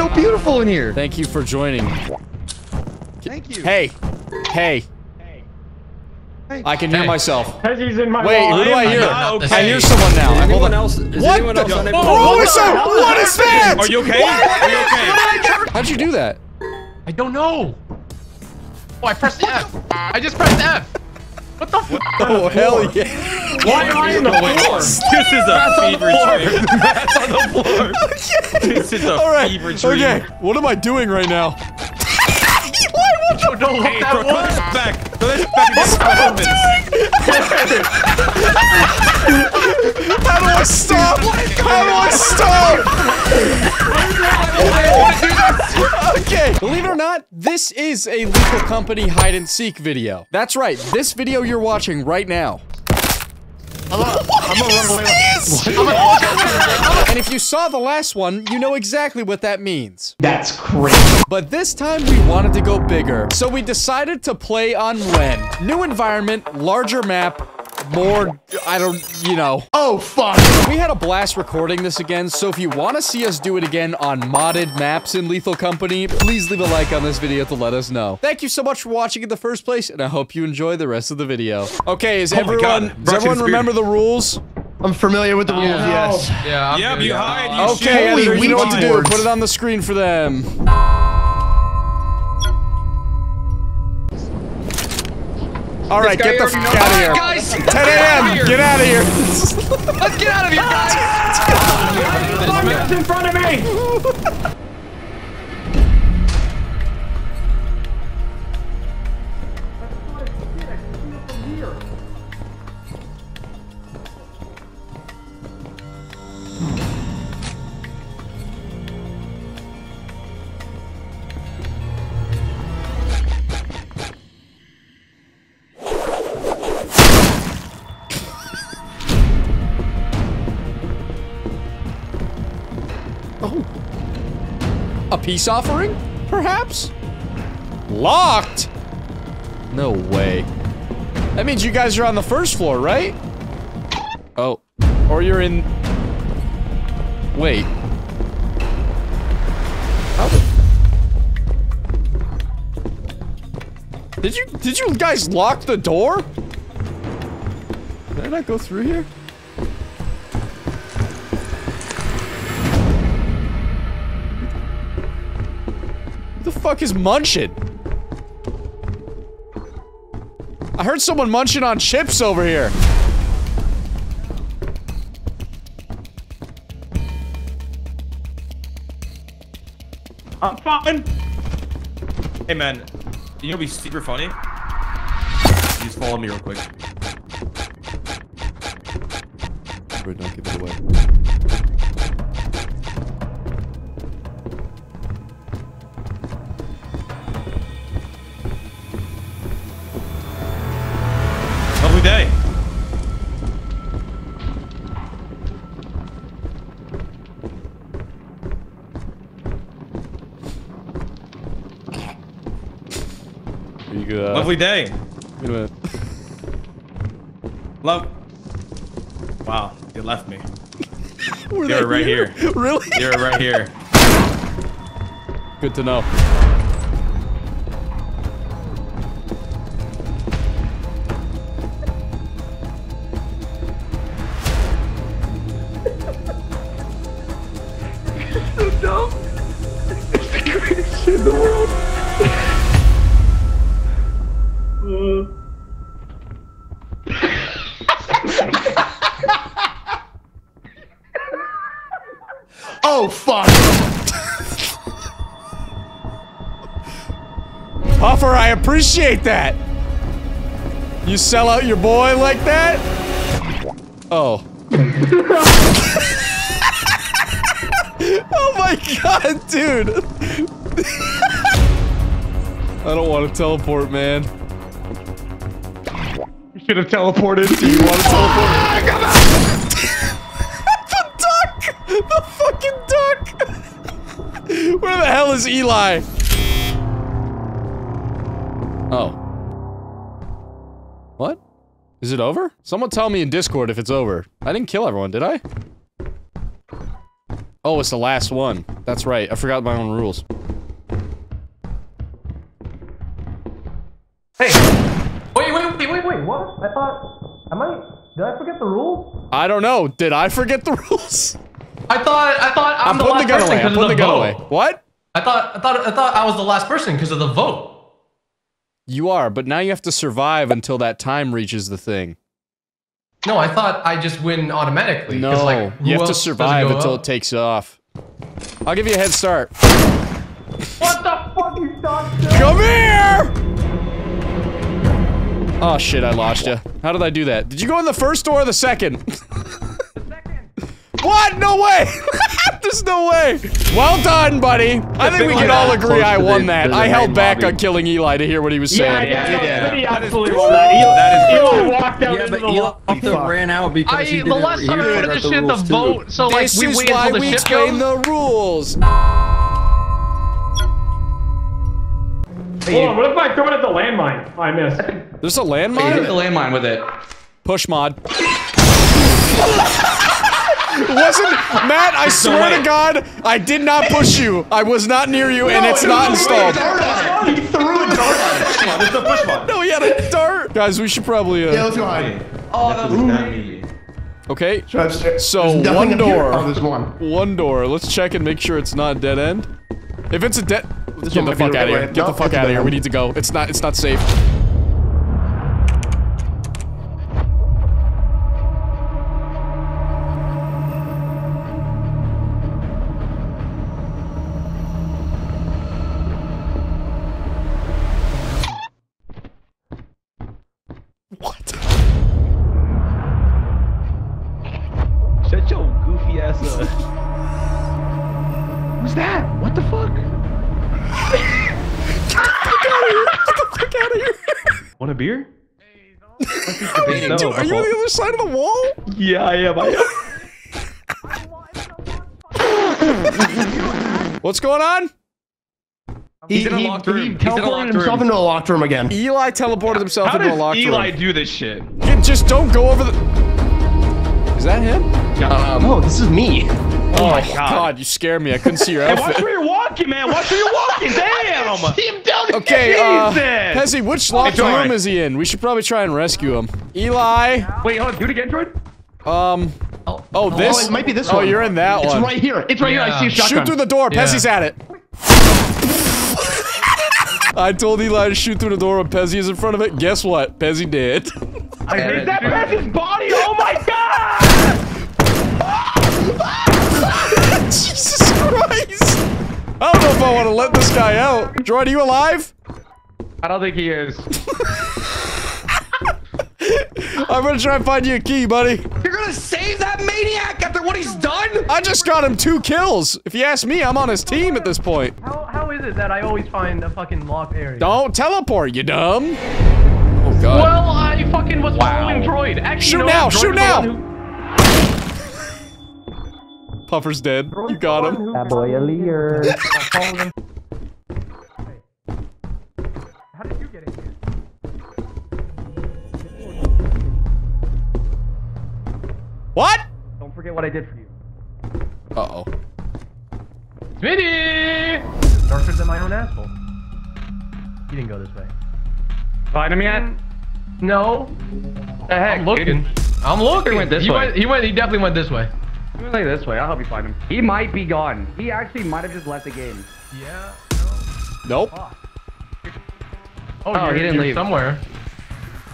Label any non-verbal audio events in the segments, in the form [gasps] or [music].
so beautiful in here. Thank you for joining. Thank you. Hey. Hey. Hey. I can hear Hey. myself. Pezzy's in my Wait, wall. who do I hear? okay. I hear someone now. Is Hold anyone on. else? Is What anyone the- else unable? Oh, what's that? What is that? Are you okay? Are you okay? How'd you do that? I don't know. Oh, I pressed F. I just pressed F. What the fuck? [laughs] Oh, hell yeah. Why am I in the floor? This is a fever dream. That's on the [laughs] floor. This is a All right. fever dream. Okay. What am I doing right now? [laughs] No, don't look Hey, that throw, throw way. this back. Throw this back against the elements. How do I stop? How do I stop? okay. Believe it or not, this is a Lethal Company hide and seek video. That's right. This video you're watching right now. I'm gonna run away. [laughs] And if you saw the last one, you know exactly what that means. That's crazy. But this time we wanted to go bigger. So we decided to play on Wen. New environment, larger map, more, I don't, you know. Oh fuck. We had a blast recording this again, so if you want to see us do it again on modded maps in Lethal Company, please leave a like on this video to let us know. Thank you so much for watching in the first place, and I hope you enjoy the rest of the video. Okay, is Oh everyone, does everyone remember the rules? I'm familiar with the oh, rules. Yes. Yeah. I'm Yep, you hide, you. Okay, Holy Editor, you know what to do. Ouija Put it on the screen for them. All right, get the fuck out of here. Guys, 10 a.m. Get out of here. let's get out of here, guys. [laughs] It's in front of me. Peace offering? Perhaps? Locked? No way. That means you guys are on the first floor, right? Oh. Or you're in... Wait. Did you- did you guys lock the door? Did I not go through here? Fuck is munching? I heard someone munching on chips over here. I'm fine. Hey man, you know be super funny? Just follow me real quick. Lovely day. wait a minute. Love. Wow, you left me. [laughs] Were They they were right here. [laughs] really? You're right here. Good to know. Appreciate that. You sell out your boy like that? Oh. [laughs] oh my god, dude. [laughs] I don't want to teleport, man. You should have teleported. You want to teleport? Ah, [laughs] the duck! The fucking duck! Where the hell is Eli? Oh. What? Is it over? Someone tell me in Discord if it's over. I didn't kill everyone, did I? Oh, it's the last one. That's right. I forgot my own rules. Hey! Wait, wait, wait, wait, wait, what? I thought... Am I... Did I forget the rules? I don't know. Did I forget the [laughs] rules? I thought... I thought I'm, I'm the last the gun person because of the the gun vote. away. What? I thought... I thought... I thought I was the last person because of the vote. You are, but now you have to survive until that time reaches the thing. No, I thought I just win automatically. No, like, you have to survive go until up? it takes off. I'll give you a head start. What the fuck, you dog? Come here! Oh shit, I lost you. How did I do that? Did you go in the first door or the second? what? No way! [laughs] There's no way! Well done, buddy! I think we can all agree I won that. I held back on killing Eli to hear what he was saying. yeah, yeah, yeah. yeah. He absolutely won that. Eli, That is Eli walked out Yeah, into but the Eli lobby. also ran out because I, he didn't. last time I forgot put the the shit in the rules, too. vote, so like This we is wait why until the we explain goes. the rules. Hold on, what if I throw it at the landmine? Oh, I missed. There's a Hey, hit the landmine? landmine with it. Push mod. It wasn't Matt, I swear to God, I did not push you. I was not near you and it's not installed. He threw a dart at it. Come on, this is the push button. No, he had a dart. Guys, we should probably Yeah, uh let's go hide. Okay. Should I upstairs? So, There's nothing one door. Oh, there's one. One door. Let's check and make sure it's not a dead end. If it's a dead Get the fuck out of here. Get the fuck out of here. We need to go. It's not it's not safe. Yeah, I am. I am. What's going on? He, He's in a he, locked he room. He's in a teleported locked himself room. into a locked room again. Eli teleported himself How into a does locked Eli room. do this shit? You just don't go over the. Is that him? Um, Oh, this is me. Oh my God, you scared me. I couldn't see your outfit. Hey, watch outfit. where you're walking, man. Watch where you're walking. [laughs] Damn. See him down Okay, uh, Jesus. Pezzy, which locked Hey, Troy. room is he in? We should probably try and rescue him. Eli, Wait, hold on. Do it again, Droid. Um, Oh, oh, this? Oh, it might be this Oh, one. you're in that It's one. It's right here. It's right here. I see a shotgun. Shoot through the door. Yeah. Pezzy's at it. [laughs] I told Eli to shoot through the door when Pezzy is in front of it. Guess what? Pezzy did. Is that Pez's body? Oh my god! [laughs] Jesus Christ! I don't know if I want to let this guy out. Droid, are you alive? I don't think he is. [laughs] [laughs] I'm gonna try and find you a key, buddy. You're gonna save that maniac after what he's done? I just got him two kills. If you ask me, I'm on his team at this point. How, how is it that I always find a fucking locked area? Don't teleport, you dumb. Oh god. Well, I fucking was following Droid. Actually, Shoot you know now. Droid shoot now. [laughs] Puffer's dead. You got him. That boy a leader. [laughs] forget what I did for you. Uh oh. Smitty! Darker than my own asshole. You didn't go this way. Find him yet? No. The heck, I'm looking. I'm looking. He went this he way. Went, he went. He definitely went this way. Let me lay this way. I'll help you find him. He might be gone. He actually might have just left the game. Yeah. Nope. Oh, Oh, you're, he didn't you're leave. somewhere.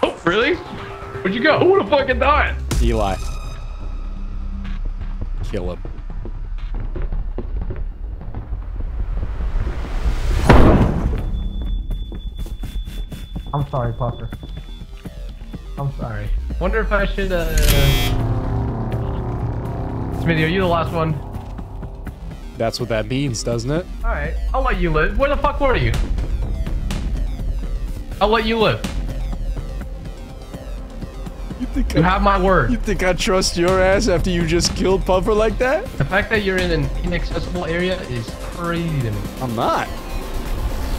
Oh, really? Where'd you go? Who would have fucking died? Eli. Kill him. I'm sorry, Puffer. I'm sorry. Wonder if I should, uh... Smithy, are you the last one? That's what that means, doesn't it? Alright, I'll let you live. Where the fuck were you? I'll let you live. You I, have my word. You think I trust your ass after you just killed Puffer like that? The fact that you're in an inaccessible area is crazy to me. I'm not.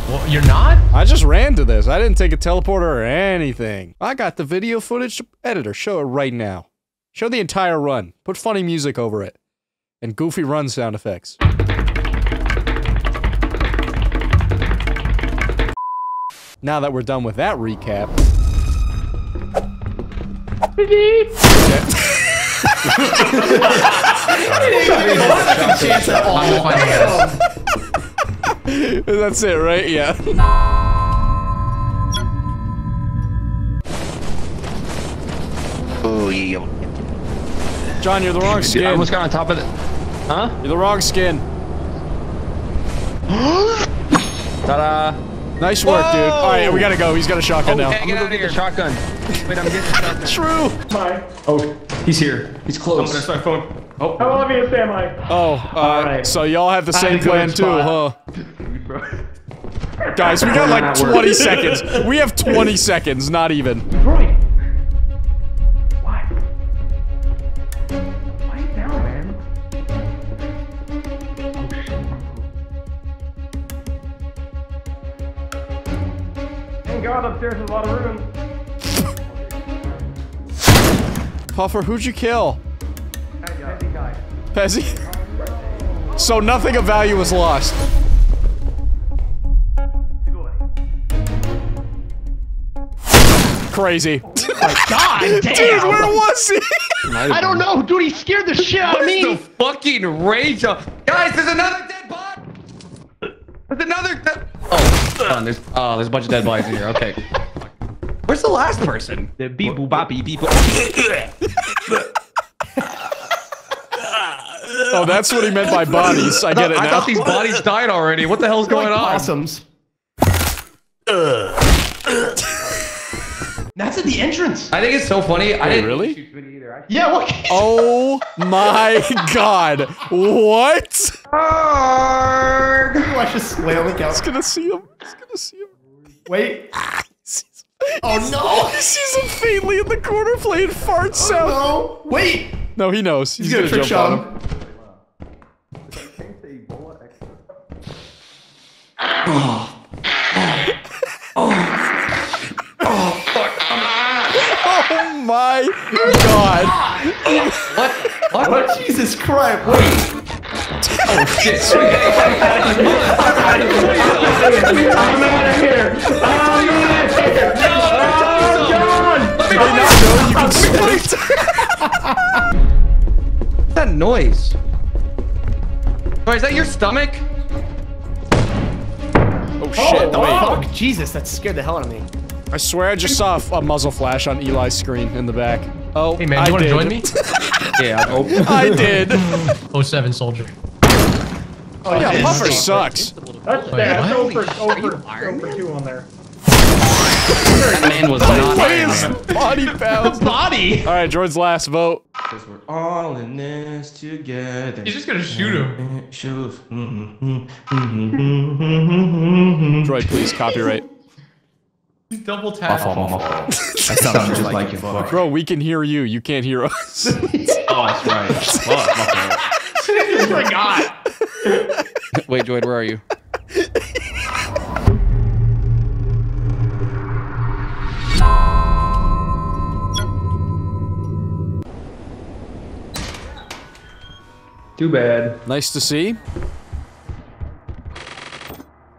Well, you're not? I just ran to this. I didn't take a teleporter or anything. I got the video footage editor. Show it right now. Show the entire run. Put funny music over it. And goofy run sound effects. Now that we're done with that recap... I'm finding this. That's it, right? Yeah. Oh, yeah. John, you're the wrong I skin. almost got on top of the. Huh? You're the wrong skin. [gasps] Ta-da! Nice work, dude. All right, we gotta go. He's got a shotgun oh, now. I'm gonna go get the shotgun. Wait, I'm getting the shotgun. True. Hi. Oh, he's here. He's close. gonna start phone. Oh, How obvious am I? Oh, uh, right. so y'all have the I same had a good plan too, huh? [laughs] Guys, we got like 20 seconds. We have 20 seconds, not even. Troy. Puffer, who'd you kill? Pezzy? [laughs] So nothing of value was lost. Crazy. Oh God [laughs] damn! Dude, where was he? I don't know, dude. He scared the shit out of What is me. the fucking rage of- Guys, there's another dead body! There's another dead- Oh, there's- oh, there's a bunch of dead bodies in here, okay. Where's the last person? The beep boop boppy beep. Oh, that's what he meant by bodies. I get it now. I thought these bodies died already. What the hell's going on? Possums. That's at the entrance. I think it's so funny. I didn't really? Yeah, look. [laughs] Oh my god. What? Watch just flailing He's out. gonna see him. He's gonna see him. Wait. Oh no! He sees him faintly in the corner playing fart sound. No. Wait. No, he knows. He's, He's gonna trick jump on shot him. him. Oh my god! What? What? What? Jesus Christ. Wait. Oh shit. I'm out of here. I'm out of here. God. Did they not know you can split? What's that noise? Wait, is that your stomach? Oh shit! Oh, Wait, fuck. Jesus, that scared the hell out of me. I swear I just saw a, a muzzle flash on Eli's screen in the back. Oh, Hey man, I you want to did. join me? [laughs] Yeah. Oh. [laughs] I did. [laughs] 07 soldier. Oh, Yeah. Puffer sucks. That's, Wait, that's what? over, over, over two on there. That man was not. Please, body pounds. Body. All right, Jordan's last vote. Cause we're all in this together. He's just gonna shoot him. [laughs] Shoes. Droid, please copyright. He's double tapped. [laughs] That sounds just like you. Fuck. Bro, we can hear you. You can't hear us. [laughs] Oh, that's right. Fuck, my fault. I forgot. Wait, Joyd, where are you? Too bad. nice to see.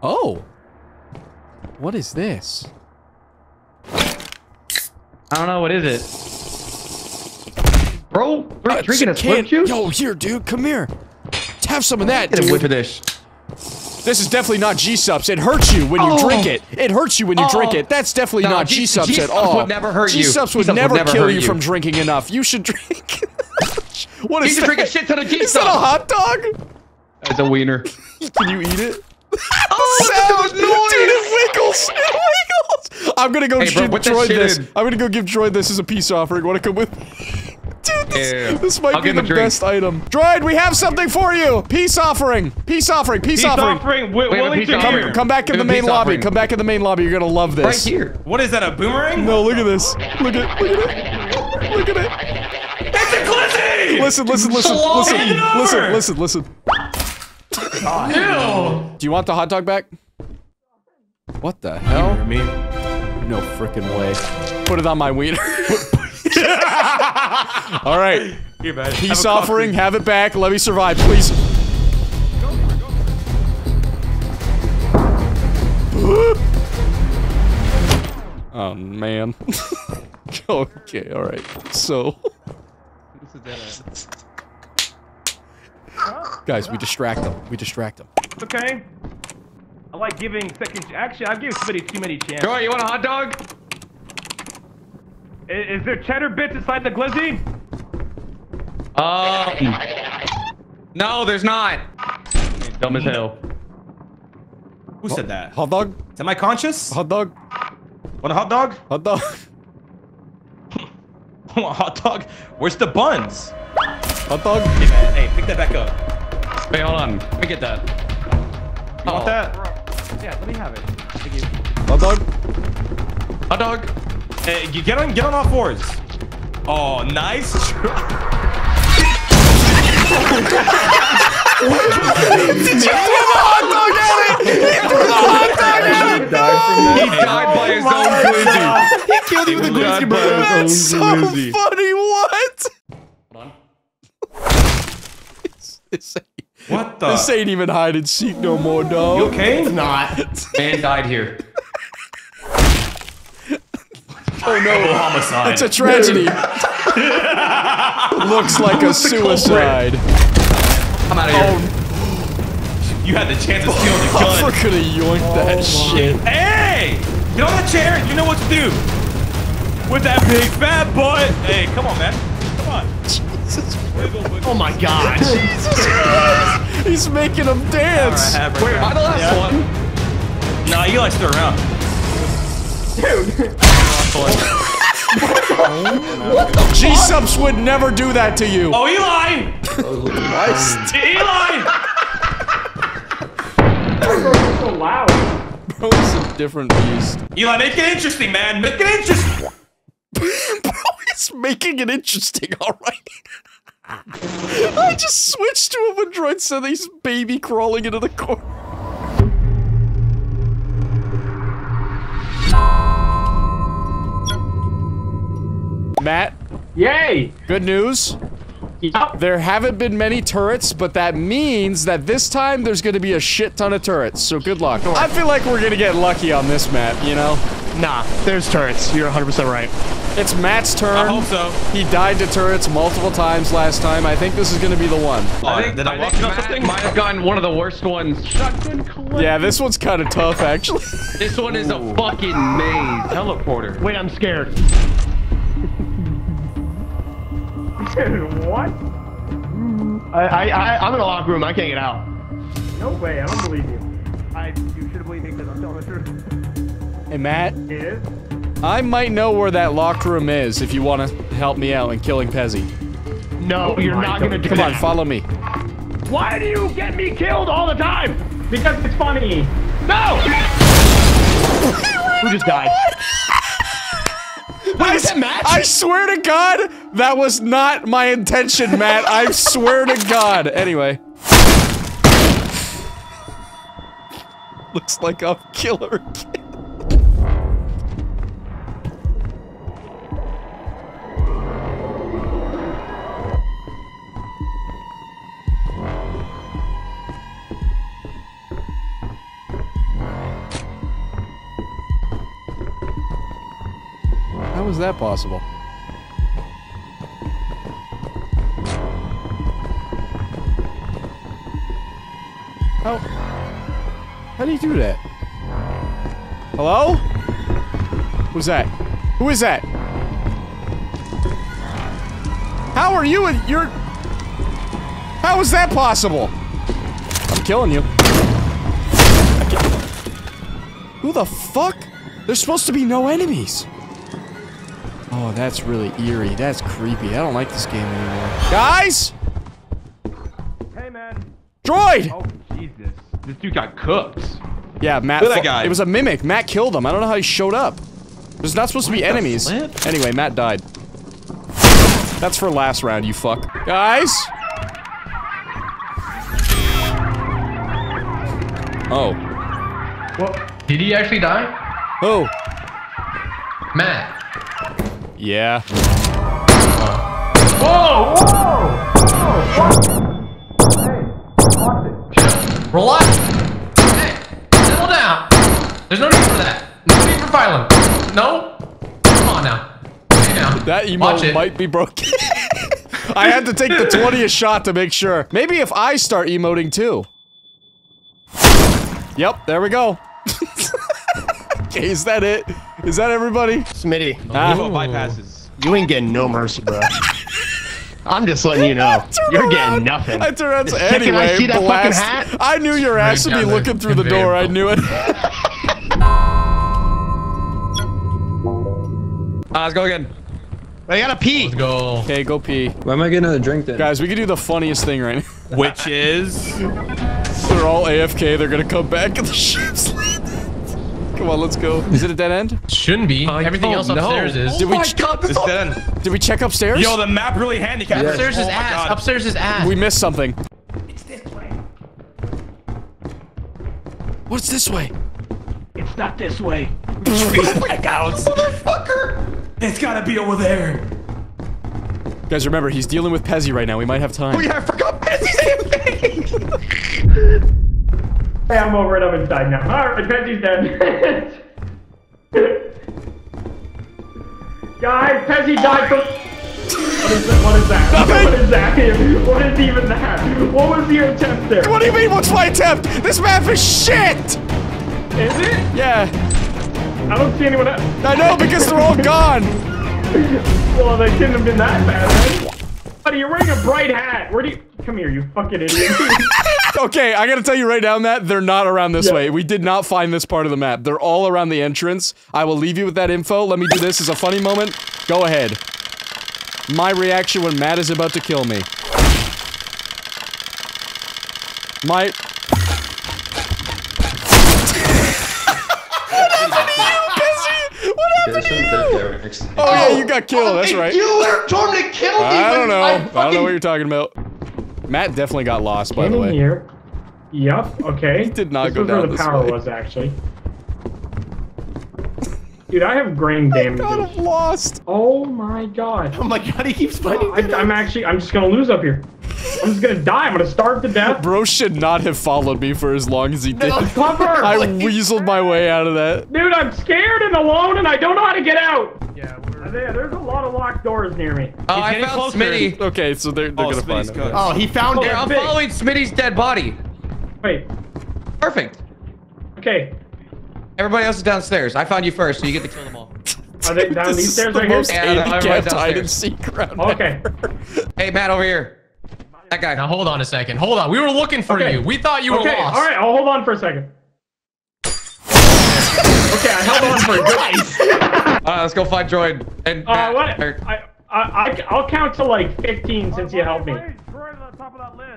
Oh. What is this? I don't know. What is it? Bro, we're uh, drinking a slurp Can't- juice. Yo, here, dude. Come here. Have some of that, Get a whiff dude. of this. This is definitely not G-subs. It hurts you when you Oh. drink it. It hurts you when you drink oh. it. That's definitely No, not G- G-subs at G-subs would never hurt you. G-subs would G-subs would never never kill you you. from drinking enough. You should [laughs] drink. What You is should that? drink a shit ton of Is that a G-subs. hot dog? It's a wiener. Can you eat it? [laughs] Oh, Sound, dude, it wiggles. [laughs] It wiggles. I'm gonna go Hey, bro, give put that Droid shit this. in. I'm gonna go give Droid this as a peace offering. Want to come with? me? [laughs] Dude, this, Yeah. this might I'll be the him a drink. best item. Droid, we have something for you. Peace offering. Peace offering. Peace, Peace offering. offering. Wi- Wait, but willing peace to offering. hear. Come back in Give the main lobby. offering. Come back in the main lobby. You're gonna love this. Right here. What is that? A boomerang? No, look at this. Look at look at it. Look at it. It's a. Listen, listen, listen, listen, listen, listen, listen. Ew. Do you want the hot dog back? What the hell? Me. No freaking way. Put it on my wiener. [laughs] All right. Here, bud. Peace Have offering. Have it back. Let me survive, please. Oh man. [laughs] okay, alright. So. Guys, we distract them. We distract them. It's okay. I like giving second. Actually, I've given somebody too many chances. Joy, you want a hot dog? Is, is there cheddar bits inside the glizzy? Um. No, there's not. Dumb as hell. Who said that? Hot dog? Am I conscious? Hot dog? Want a hot dog? Hot dog? [laughs] [laughs] Want hot dog? Where's the buns? Hot dog? Hey man, hey, pick that back up. Wait, hold on. Let me get that. You want Oh. that? Yeah, let me have it. Thank you. Hot dog? Hot dog. Hey, get on, get on all fours. Oh, nice try. [laughs] He died by his own glizzy. He killed you with a died glizzy, by bro. his own So glizzy. funny, what? Hold [laughs] on. This ain't, What the? this ain't even hide and seek no more, dog. You okay? It's not. Man died here. Oh no, A Homicide. it's a tragedy. [laughs] Looks like a suicide. I'm out of here. Oh. you had the chance of stealing the gun. we're gun. gonna yoink that oh, shit. Hey! Get on the chair. You know what to do. With that big fat butt. Hey, come on, man. Come on. Wiggle, wiggle. Oh my god. [laughs] Jesus Christ. He's making him dance. right, have her. Wait, am I the last Yeah. one? Nah, Eli's still around. Dude! [laughs] G-Subs would never do that to you. Oh, Eli! Eli! So loud. Bro, it's a different beast. Eli, make it interesting, man. Make it interesting. [laughs] Bro, it's making it interesting, alright? [laughs] I just switched to him and droid said he's baby crawling into the corner. Matt, Yay! good news. Yup. There haven't been many turrets, but that means that this time there's gonna be a shit ton of turrets, so good luck. I feel like we're gonna get lucky on this map, you know? Nah, there's turrets. You're 100% right. It's Matt's turn. I hope so. He died to turrets multiple times last time. I think this is gonna be the one. Oh, did I walk into Matt something? might have gotten one of the worst ones. Yeah, this one's kind of tough, actually. [laughs] This one is a fucking maze. Teleporter. Wait, I'm scared. [laughs] Dude, what? I, I, I, I'm in a locked room. I can't get out. No way, I don't believe you. I, you should believe me because I'm telling the truth. Hey, Matt, Is? I might know where that locked room is if you want to help me out in killing Pezzy. No, oh you're not gonna do Come on, follow me. Why do you get me killed all the time? Because it's funny. No! Who just died? I, is that Matt? I swear to God, that was not my intention, Matt. I swear to God. Anyway. Looks like I'm killer [laughs] How was that possible? How? How do you do that? Hello? Who's that? Who is that? How are you and you're... How is that possible? I'm killing you. Who the fuck? There's supposed to be no enemies. Oh, that's really eerie. That's creepy. I don't like this game anymore. Guys! Hey, man. Droid! Oh, Jesus. This dude got cooked. Yeah, Matt. Look at that guy. It was a mimic. Matt killed him. I don't know how he showed up. There's not supposed to be enemies. flip? Anyway, Matt died. That's for last round, you fuck. Guys! Oh. Did he actually die? Oh. Matt. Yeah. Woah! Woah! Hey. watch it. Relax. Hey, settle down. There's no need for that. No need for violence. No. Come on now. Hey, now. That emote might be broken. [laughs] I had to take the 20th shot to make sure. Maybe if I start emoting too. Yep, there we go. [laughs] okay, is that it? Is that everybody? Smitty, Ah. What bypasses? you ain't getting no mercy, bro. I'm just letting you know. [laughs] You're around. getting nothing. I turned around The to anyway. I see that fucking hat, I knew your ass would be looking through the conveyor door. I knew it. Uh, [laughs] let's go again. I gotta pee. Let's go. okay, go pee. Why am I getting another drink then? Guys, we can do the funniest thing right now. Which is They're all AFK. They're gonna come back and the [laughs] ship's landed. Come on, let's go. Is it a dead end? Shouldn't be. Uh, Everything oh, else no. upstairs is. Did we oh my god, this it's dead end. Did we check upstairs? Yo, the map really handicapped. us. Upstairs is Oh my ass. God. Upstairs is ass. we missed something. It's this way. What's this way? It's not this way. [laughs] Blackouts. Motherfucker. It's gotta be over there. Guys, remember, he's dealing with Pezzy right now. We might have time. Oh yeah, I forgot Pezzy's [laughs] Hey, I'm over it. I'm inside now. Alright, Pezzy's dead. [laughs] Guys, Pezzy died from... What is that? What is that? Nothing. What is that? What is even that? What was your attempt there? What do you mean, what's my attempt? This map is shit! Is it? Yeah, I don't see anyone else. I know because they're all gone. Well, they couldn't have been that bad, right? Buddy, you're wearing a bright hat. Where do you... Come here, you fucking idiot. [laughs] [laughs] Okay, I gotta tell you right now, Matt, they're not around this Yeah. way. We did not find this part of the map. They're all around the entrance. I will leave you with that info. Let me do this as a funny moment. Go ahead. My reaction when Matt is about to kill me. My... There's some dirt there next to me. Oh yeah, you got killed, that's right. You told me to kill me. I don't know. I I don't know what you're talking about. Matt definitely got lost, by the in way. here. Yup, okay. He did not this go down where the power way. was, actually. Dude, I have brain damage. God, I'm lost. Oh my god. Oh my god, he keeps oh, fighting. I, I'm actually, I'm just gonna lose up here. I'm just gonna die. I'm gonna starve to death. Bro should not have followed me for as long as he did. Cover! [laughs] I weaseled my way out of that. Dude, I'm scared and alone and I don't know how to get out. Yeah, uh, there, there's a lot of locked doors near me. Oh, I found closer. Smitty. Okay, so they're, they're Oh, gonna find Smitty's him. Oh, he found Here, it. I'm following Smitty's dead body. Wait, Perfect. okay. Everybody else is downstairs. I found you first, so you get to kill them all. [laughs] Are they down This these is stairs the right here? most Yeah, they're right handicapped hide and seek round Okay. Hey, Matt, over here. That guy. Now hold on a second. Hold on. We were looking for Okay. you. We thought you were Okay, lost. alright, I'll hold on for a second. [laughs] okay, I held on for a good [laughs] Uh, let's go find Droid. And Uh, Matt. what? I, I, I, I'll count to like 15 since you helped me.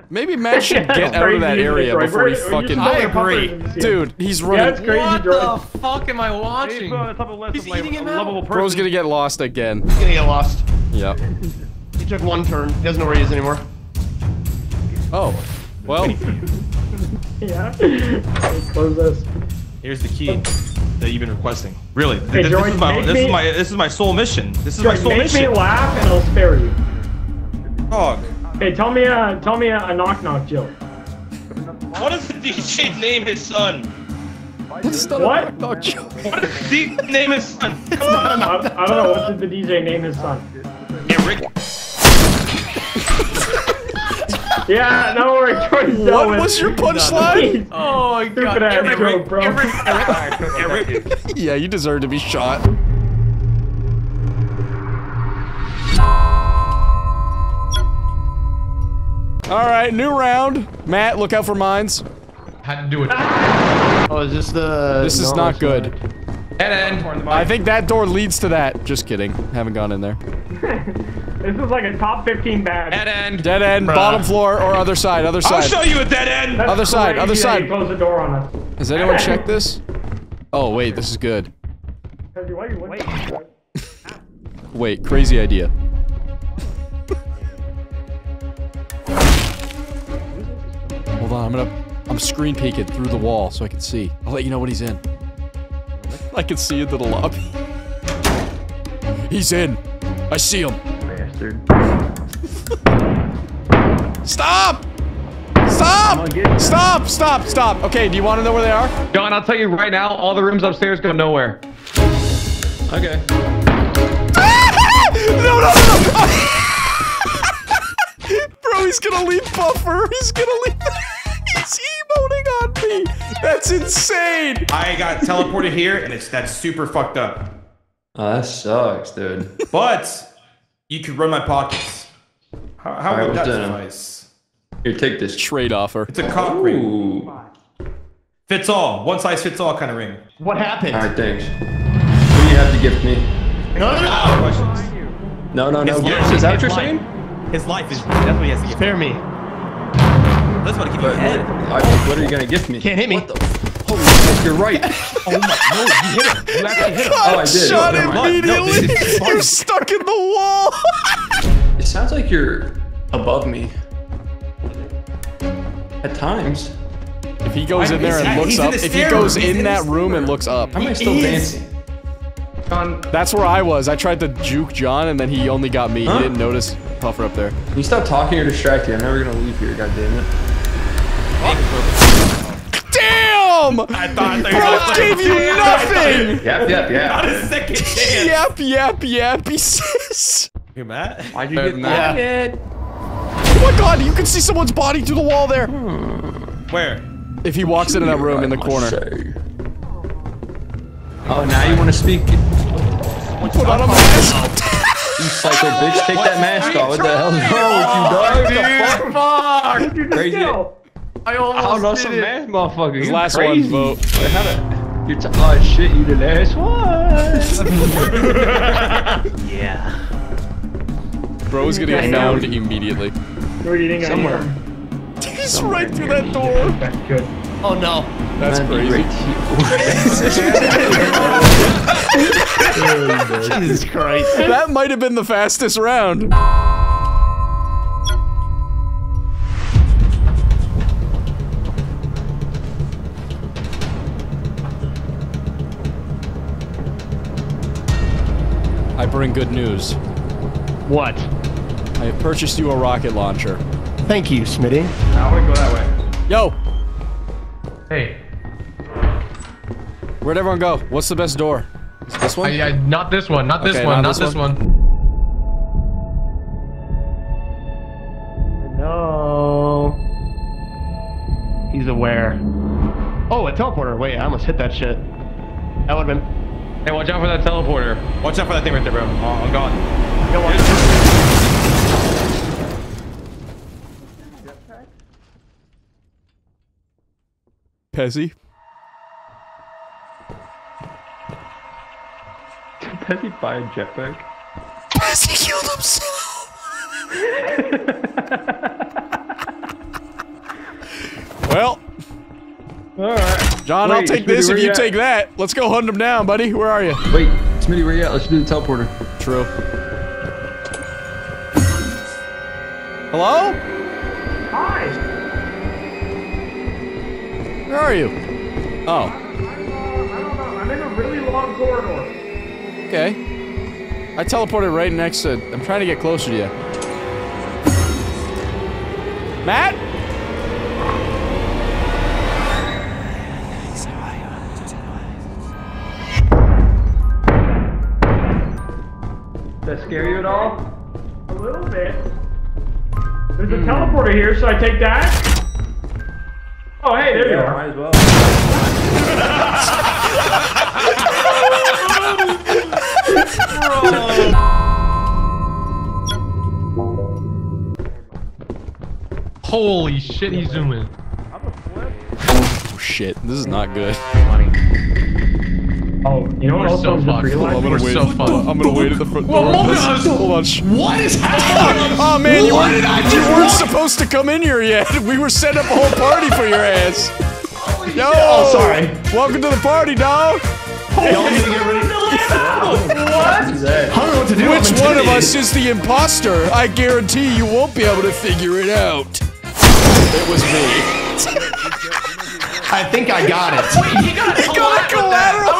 Maybe Matt should [laughs] get out of that area Troy. before he We're- we're fucking. just I agree. puppers and shit. Dude, he's Yeah, running. it's crazy, What Droid. the fuck am I watching? He's eating him out. person. Bro's gonna get lost again. He's gonna get lost. Yep. He took one turn. He doesn't know where he is anymore. Oh. Well, [laughs] Yeah. Close this. Here's the key that you've been requesting. Really, Hey, this, this is my this me- is my this is my sole mission. This is my Droid, sole make me mission. laugh and I'll spare you. Dog. Okay, tell me a tell me a, a knock knock joke. What does the DJ name his son? it's not What? a knock joke. What does the DJ name his son? Come on. I, I don't know what did the DJ name his son. Eric. [laughs] Yeah, no worries, Jordan. What was your punchline? [laughs] Oh my god. Stupid ass Eric, joke, bro. Eric, Eric. [laughs] Yeah, you deserve to be shot. All right, new round. Matt, look out for mines. Had to do it. Oh, is this the? This is not good. Dead end. I think that door leads to that. Just kidding. Haven't gone in there. [laughs] This is like a top 15 bad. Dead end. Dead end, bottom floor, or other side. Other side. I'll show you a dead end. That's Other side, other side. Close the door on us. Has anyone [laughs] checked this? Oh wait, this is good. Pezzy, why are you looking? [laughs] Wait, crazy idea. Hold on, I'm gonna. I'm screen peeking through the wall so I can see. I'll let you know when he's in. I can see into the lobby. He's in. I see him. Bastard. Stop! Stop! Stop! Stop! Stop! Okay, do you want to know where they are? John, I'll tell you right now, all the rooms upstairs go nowhere. Okay. [laughs] No, no, no! [laughs] Bro, he's gonna leave Puffer. He's gonna leave. He's emoting on me. That's insane. I got teleported here, and it's that's super fucked up. Oh, that sucks, dude. But you could run my pockets. How, how Alright, would that what's that? suffice? Here, take this. Trade offer. It's a cock ring. Fits all. One size fits all kind of ring. What happened? All right, thanks. What do you have to gift me? No, no, no. Ah, questions. No, no, no. His Gifts. life. Is that what you're His saying? His life is that's what he has to give. Spare me. Let's want to give you But, a head. all right, what are you gonna gift me? Can't hit me. Holy shit, you're right. [laughs] Oh my! No, you hit him. You actually hit him. Oh, I did. Shot Never mind. immediately. No, this is fun. You're stuck in the wall. [laughs] It sounds like you're above me. At times. If he goes in there and looks up, if he goes room. In in that the room and looks up, How am I still is. dancing? John, that's where I was. I tried to juke John, and then he only got me. Huh? He didn't notice Puffer up there. Can you stop talking or distracting? I'm never gonna leave here, god damn I thought Bro gave you nothing. [laughs] Yep, yep, Not a [laughs] second chance. Yap, yap, yap. He says. You Matt? Why'd you Better get than mad? Oh my god, you can see someone's body through the wall there. Where? If he walks into that room in the corner. Oh, now you want to speak? You Put on a oh, mask. psycho bitch, take that mask off. What the hell is wrong with you, dog? How did you just Crazy. Kill? I I don't know almost some did it. mask, motherfucker. His last crazy. one vote. Wait, how to- You're t- oh shit, you the last one. [laughs] [laughs] Yeah. Bro's gonna get found immediately. You're eating Somewhere. onion. He's right through that door. That's good. Oh no. That's That'd crazy. [laughs] Jesus Christ. That might have been the fastest round. I bring good news. What? I have purchased you a rocket launcher. Thank you, Smitty. I want to go that way. Yo, Hey, where'd everyone go? What's the best door? Is this one? I, I, not this one, not this Okay, one, not not, this this one. one. No. He's aware. Oh, a teleporter. Wait, I almost hit that shit. That would've been. Hey, watch out for that teleporter. Watch out for that thing right there, bro. Oh, I'm gone. Go on. Pezzy? Does he buy a jetpack? Pezzy killed himself! well, Alright. John, I'll take Smitty, this if you at? take that. Let's go hunt him down, buddy. Where are you? Wait, Smitty, where are you at? Let's do the teleporter. True. Hello? Hi. Where are you? Oh, I'm, uh, I don't know. I'm in a really long corridor. okay. I teleported right next to. I'm trying to get closer to you. Matt? Scare you at all? A little bit. There's a hmm. teleporter here. Should I take that? Oh, hey, there you are. Might as well. [laughs] Holy shit, he's zooming. Oh shit, this is not good. Oh, you know what We're else so I just fucked. realized? I'm gonna We're wait. so fucked. I'm gonna wait at the front door. Well, hold on. Hold on. What is happening? Oh man, you What weren't, did I you weren't walk- supposed to come in here yet. [laughs] We were setting up a whole party for your ass. Yo, Oh, sorry. Welcome to the party, dog. Y'all need to get ready. What is that? I don't know what to do. Which one of us is the imposter? I guarantee you won't be able to figure it out. It was me. [laughs] I think I got it. He got He got a collateral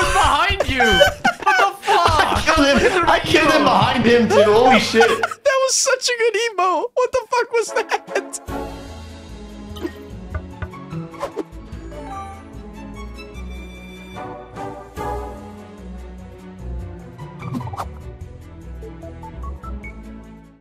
you. what the fuck? I killed him, I killed him behind him, too. Holy shit. [laughs] that was such a good emo. What the fuck was that?